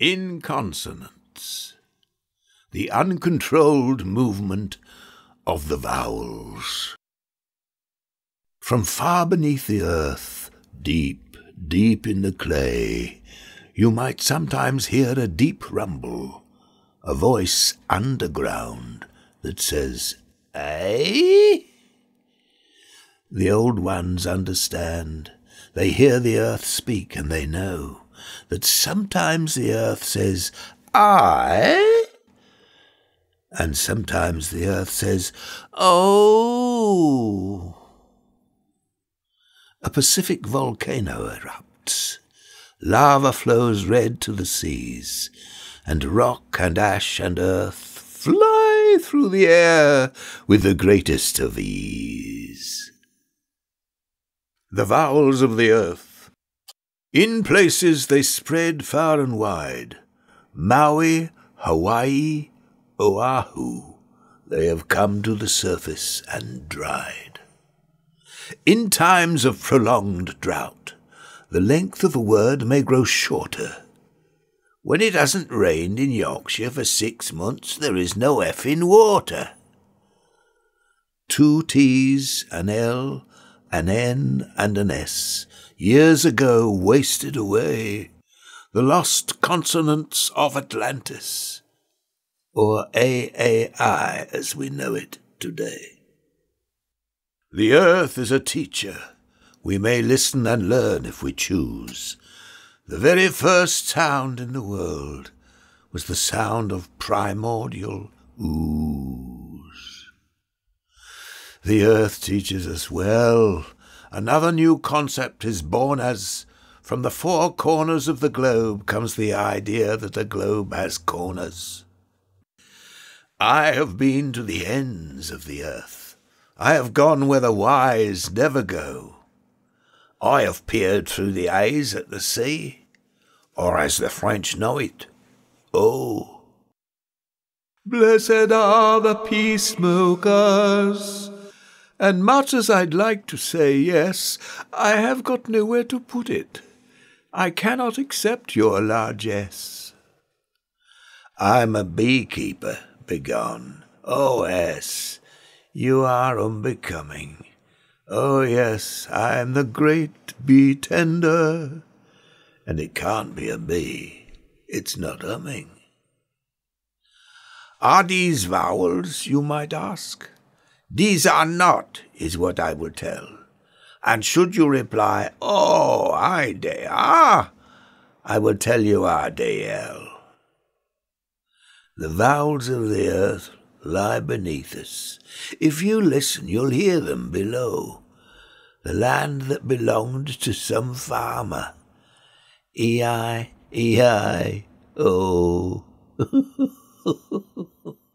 Inconsonants. The uncontrolled movement of the vowels. From far beneath the earth, deep, deep in the clay, you might sometimes hear a deep rumble, a voice underground that says, Eh? The old ones understand. They hear the earth speak and they know that sometimes the earth says, I, and sometimes the earth says, Oh. A Pacific volcano erupts. Lava flows red to the seas, and rock and ash and earth fly through the air with the greatest of ease. The vowels of the earth in places they spread far and wide. Maui, Hawaii, Oahu, they have come to the surface and dried. In times of prolonged drought, the length of a word may grow shorter. When it hasn't rained in Yorkshire for six months, there is no effing water. Two T's, an L, an N, and an S years ago wasted away, the lost consonants of Atlantis, or AAI as we know it today. The earth is a teacher. We may listen and learn if we choose. The very first sound in the world was the sound of primordial ooze. The earth teaches us well another new concept is born as from the four corners of the globe comes the idea that the globe has corners. I have been to the ends of the earth. I have gone where the wise never go. I have peered through the eyes at the sea, or as the French know it, oh. Blessed are the peacemakers and much as I'd like to say yes, I have got nowhere to put it. I cannot accept your largesse. I'm a beekeeper, begone. Oh, yes, you are unbecoming. Oh, yes, I am the great bee tender. And it can't be a bee. It's not humming. Are these vowels, you might ask? These are not, is what I will tell. And should you reply, Oh, I they are, ah, I will tell you are they are. The vowels of the earth lie beneath us. If you listen, you'll hear them below. The land that belonged to some farmer. E-I, E-I, oh.